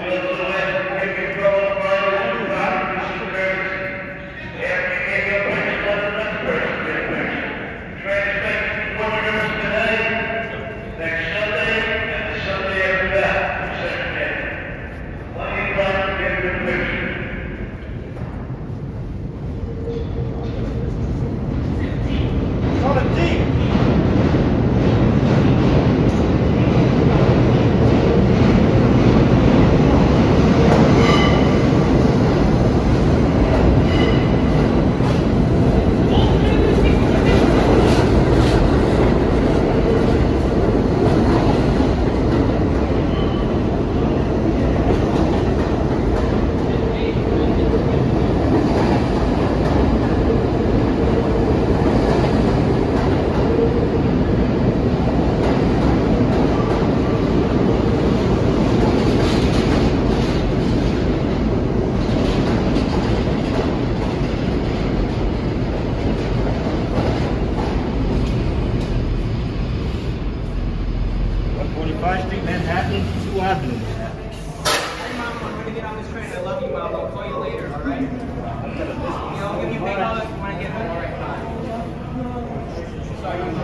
Amen. 5th Street, Manhattan, 2 Avenue. Hey, Mama, I'm going to get on this train. I love you, Mama. I'll call you later, all right? I'll give you a big hug when I get home. All right, bye. Sorry.